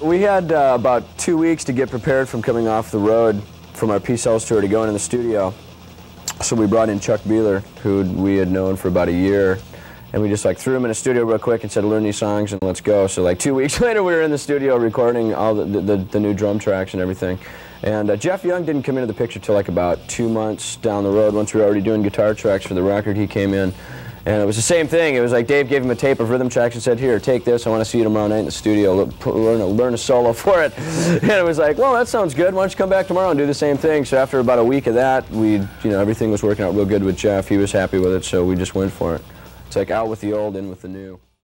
We had uh, about two weeks to get prepared from coming off the road from our Peace Sells tour to going into the studio. So we brought in Chuck Behler, who we had known for about a year, and we just like threw him in a studio real quick and said, learn these songs and let's go. So like two weeks later, we were in the studio recording all the, the, the new drum tracks and everything. And uh, Jeff Young didn't come into the picture till like about two months down the road. Once we were already doing guitar tracks for the record, he came in. And it was the same thing. It was like Dave gave him a tape of rhythm tracks and said, here, take this. I want to see you tomorrow night in the studio. Learn a, learn a solo for it. And it was like, well, that sounds good. Why don't you come back tomorrow and do the same thing? So after about a week of that, we, you know, everything was working out real good with Jeff. He was happy with it, so we just went for it. It's like out with the old, in with the new.